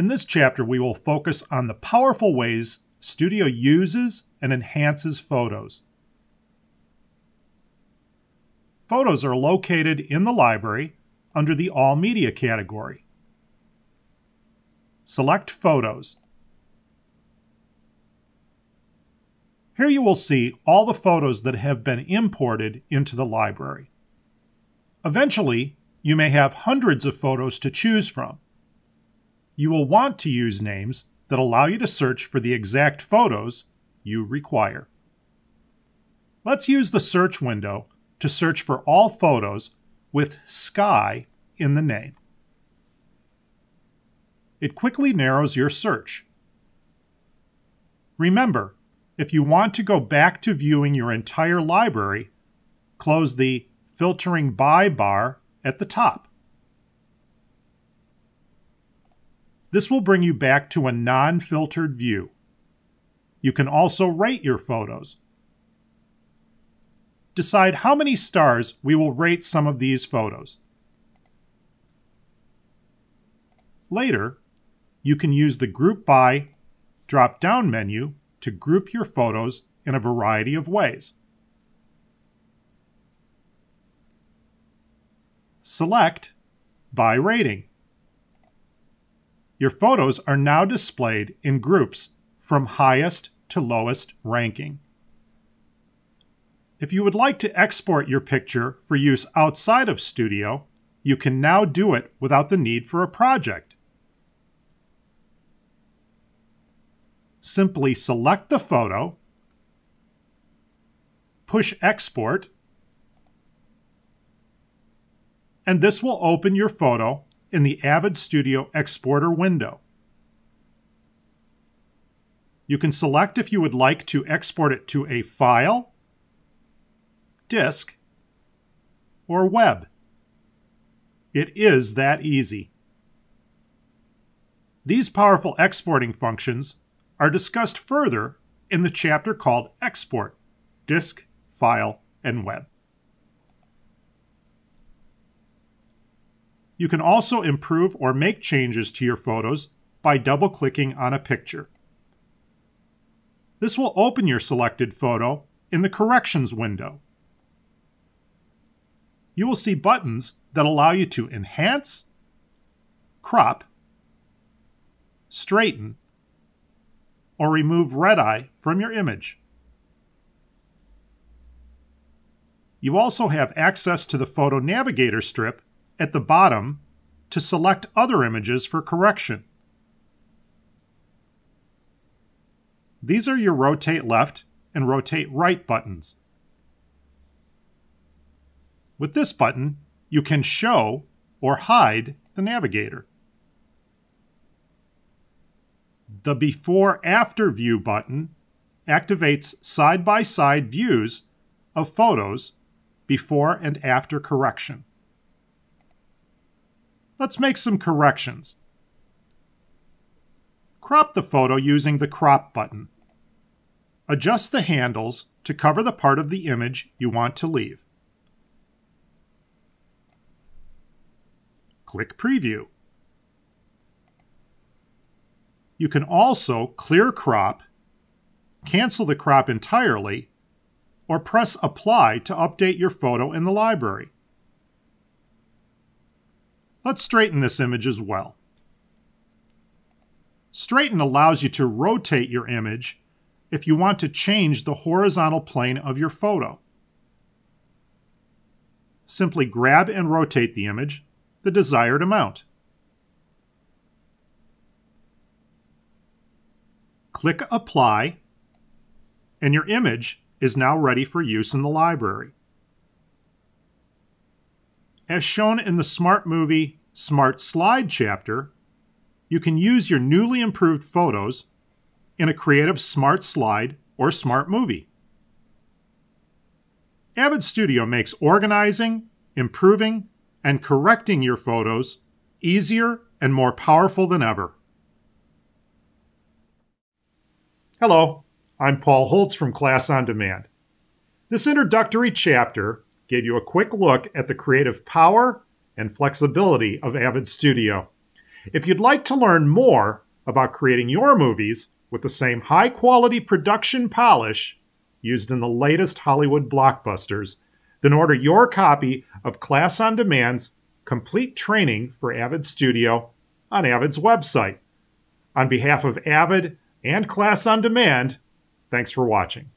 In this chapter, we will focus on the powerful ways Studio uses and enhances photos. Photos are located in the library under the All Media category. Select Photos. Here you will see all the photos that have been imported into the library. Eventually, you may have hundreds of photos to choose from. You will want to use names that allow you to search for the exact photos you require. Let's use the search window to search for all photos with sky in the name. It quickly narrows your search. Remember, if you want to go back to viewing your entire library, close the Filtering By bar at the top. This will bring you back to a non-filtered view. You can also rate your photos. Decide how many stars we will rate some of these photos. Later, you can use the Group By drop-down menu to group your photos in a variety of ways. Select by rating. Your photos are now displayed in groups from highest to lowest ranking. If you would like to export your picture for use outside of Studio, you can now do it without the need for a project. simply select the photo, push export, and this will open your photo in the Avid Studio Exporter window. You can select if you would like to export it to a file, disk, or web. It is that easy. These powerful exporting functions are discussed further in the chapter called Export, Disk, File, and Web. You can also improve or make changes to your photos by double-clicking on a picture. This will open your selected photo in the Corrections window. You will see buttons that allow you to enhance, crop, straighten, or remove red eye from your image. You also have access to the Photo Navigator strip at the bottom to select other images for correction. These are your rotate left and rotate right buttons. With this button, you can show or hide the navigator. The Before After View button activates side by side views of photos before and after correction. Let's make some corrections. Crop the photo using the Crop button. Adjust the handles to cover the part of the image you want to leave. Click Preview. You can also clear crop, cancel the crop entirely, or press Apply to update your photo in the library. Let's straighten this image as well. Straighten allows you to rotate your image if you want to change the horizontal plane of your photo. Simply grab and rotate the image the desired amount. Click Apply, and your image is now ready for use in the library. As shown in the Smart Movie Smart Slide chapter, you can use your newly improved photos in a creative Smart Slide or Smart Movie. Avid Studio makes organizing, improving, and correcting your photos easier and more powerful than ever. Hello, I'm Paul Holtz from Class on Demand. This introductory chapter gave you a quick look at the creative power and flexibility of Avid Studio. If you'd like to learn more about creating your movies with the same high quality production polish used in the latest Hollywood blockbusters, then order your copy of Class on Demand's complete training for Avid Studio on Avid's website. On behalf of Avid and Class on Demand, thanks for watching.